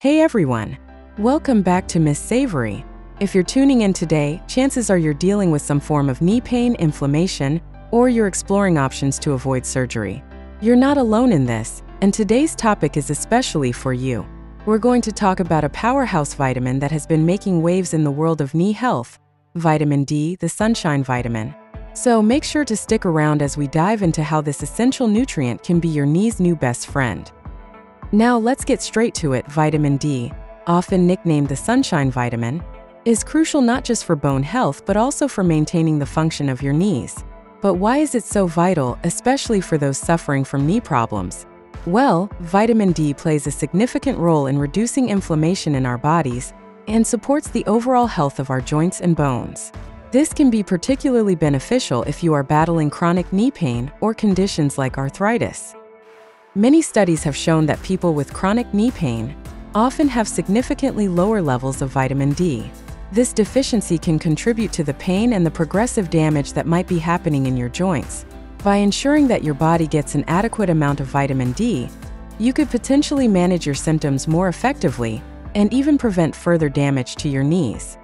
Hey everyone! Welcome back to Miss Savory. If you're tuning in today, chances are you're dealing with some form of knee pain, inflammation, or you're exploring options to avoid surgery. You're not alone in this, and today's topic is especially for you. We're going to talk about a powerhouse vitamin that has been making waves in the world of knee health, vitamin D, the sunshine vitamin. So make sure to stick around as we dive into how this essential nutrient can be your knee's new best friend. Now let's get straight to it. Vitamin D, often nicknamed the sunshine vitamin, is crucial not just for bone health but also for maintaining the function of your knees. But why is it so vital, especially for those suffering from knee problems? Well, vitamin D plays a significant role in reducing inflammation in our bodies and supports the overall health of our joints and bones. This can be particularly beneficial if you are battling chronic knee pain or conditions like arthritis. Many studies have shown that people with chronic knee pain often have significantly lower levels of vitamin D. This deficiency can contribute to the pain and the progressive damage that might be happening in your joints. By ensuring that your body gets an adequate amount of vitamin D, you could potentially manage your symptoms more effectively and even prevent further damage to your knees.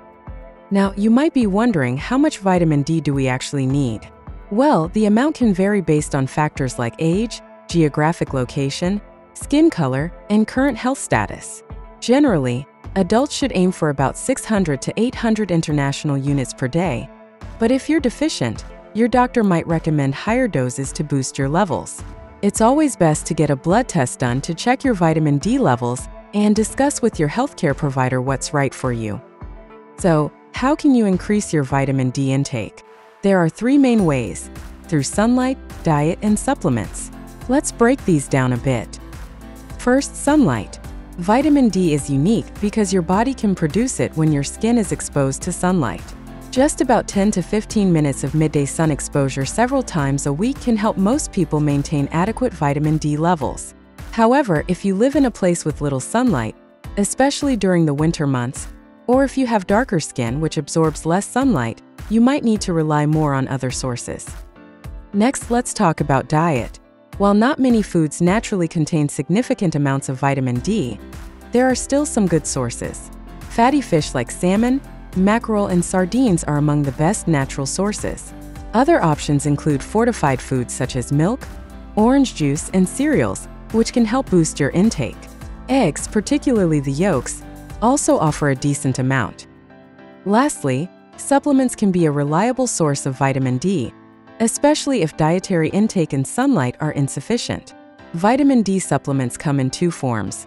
Now, you might be wondering how much vitamin D do we actually need? Well, the amount can vary based on factors like age, geographic location, skin color, and current health status. Generally, adults should aim for about 600 to 800 international units per day, but if you're deficient, your doctor might recommend higher doses to boost your levels. It's always best to get a blood test done to check your vitamin D levels and discuss with your healthcare provider what's right for you. So, how can you increase your vitamin D intake? There are three main ways, through sunlight, diet, and supplements. Let's break these down a bit. First, sunlight. Vitamin D is unique because your body can produce it when your skin is exposed to sunlight. Just about 10 to 15 minutes of midday sun exposure several times a week can help most people maintain adequate vitamin D levels. However, if you live in a place with little sunlight, especially during the winter months, or if you have darker skin which absorbs less sunlight, you might need to rely more on other sources. Next, let's talk about diet. While not many foods naturally contain significant amounts of vitamin D, there are still some good sources. Fatty fish like salmon, mackerel, and sardines are among the best natural sources. Other options include fortified foods such as milk, orange juice, and cereals, which can help boost your intake. Eggs, particularly the yolks, also offer a decent amount. Lastly, supplements can be a reliable source of vitamin D, especially if dietary intake and sunlight are insufficient. Vitamin D supplements come in two forms,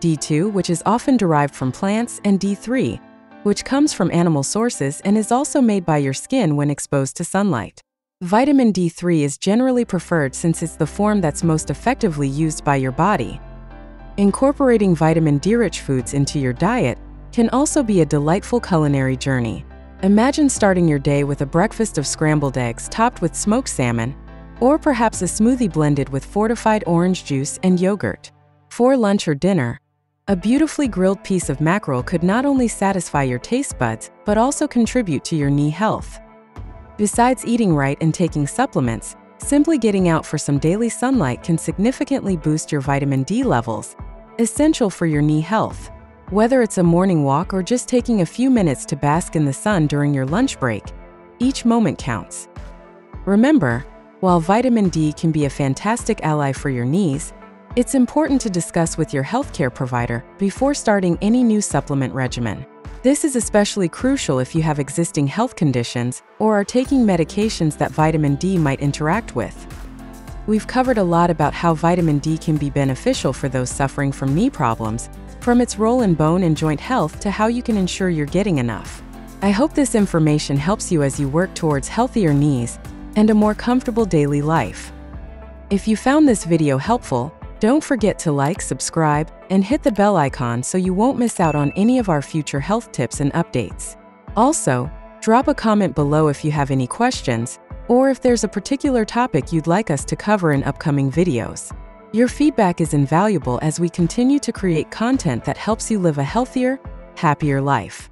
D2, which is often derived from plants, and D3, which comes from animal sources and is also made by your skin when exposed to sunlight. Vitamin D3 is generally preferred since it's the form that's most effectively used by your body. Incorporating vitamin D-rich foods into your diet can also be a delightful culinary journey. Imagine starting your day with a breakfast of scrambled eggs topped with smoked salmon, or perhaps a smoothie blended with fortified orange juice and yogurt. For lunch or dinner, a beautifully grilled piece of mackerel could not only satisfy your taste buds, but also contribute to your knee health. Besides eating right and taking supplements, simply getting out for some daily sunlight can significantly boost your vitamin D levels, essential for your knee health. Whether it's a morning walk or just taking a few minutes to bask in the sun during your lunch break, each moment counts. Remember, while vitamin D can be a fantastic ally for your knees, it's important to discuss with your healthcare provider before starting any new supplement regimen. This is especially crucial if you have existing health conditions or are taking medications that vitamin D might interact with. We've covered a lot about how vitamin D can be beneficial for those suffering from knee problems, from its role in bone and joint health to how you can ensure you're getting enough. I hope this information helps you as you work towards healthier knees and a more comfortable daily life. If you found this video helpful, don't forget to like, subscribe, and hit the bell icon so you won't miss out on any of our future health tips and updates. Also, drop a comment below if you have any questions, or if there's a particular topic you'd like us to cover in upcoming videos. Your feedback is invaluable as we continue to create content that helps you live a healthier, happier life.